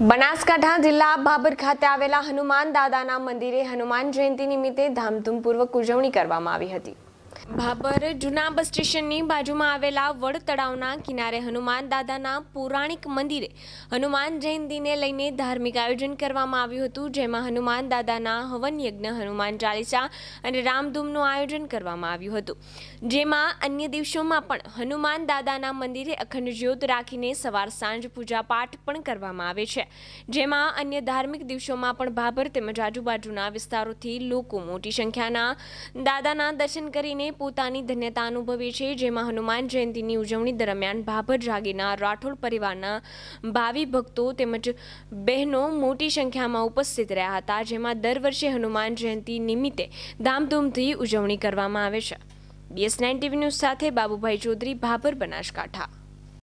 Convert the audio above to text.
બનાસકાંઠા જિલ્લા બાબર ખાતે આવેલા હનુમાન દાદાના મંદિરે હનુમાન જયંતિ નિમિત્તે ધામધૂમપૂર્વક ઉજવણી કરવામાં આવી હતી. ભાભર જૂના બસ સ્ટેશનની બાજુમાં આવેલા વડ તળાવના કિનારે હનુમાન દાદાના પૌરાણિક મંદિરે હનુમાન જયંતિને લઈને ધાર્મિક આયોજન કરવામાં આવ્યું હતું, જેમાં હનુમાન દાદાના હવન યજ્ઞ હનુમાન ચાલીસા અને રામધૂમનું આયોજન કરવામાં આવ્યું હતું. જેમાં અન્ય દિવસોમાં પણ હનુમાન દાદાના મંદિરે અખંડ જ્યોત રાખીને સવાર સાંજ પૂજા પાઠ પણ કરવામાં આવે છે. જેમાં અન્ય ધાર્મિક દિવસોમાં પણ ભાભર તેમજ આજુબાજુના વિસ્તારોથી લોકો મોટી સંખ્યાના દાદાના દર્શન કરીને પોતાની ધન્યતા અનુભવી છે, જેમાં હનુમાન જયંતિની ઉજવણી દરમિયાન ભાભર જાગીના રાઠોડ પરિવારના ભાવિ ભક્તો તેમજ બહેનો મોટી સંખ્યામાં ઉપસ્થિત રહ્યા હતા, જેમાં દર વર્ષે હનુમાન જયંતિ નિમિત્તે ધામધૂમથી ઉજવણી કરવામાં આવે છે. બીએસ નાઇન ટીવી ન્યૂઝ સાથે બાબુભાઈ ચૌધરી, ભાભર બનાસકાંઠા.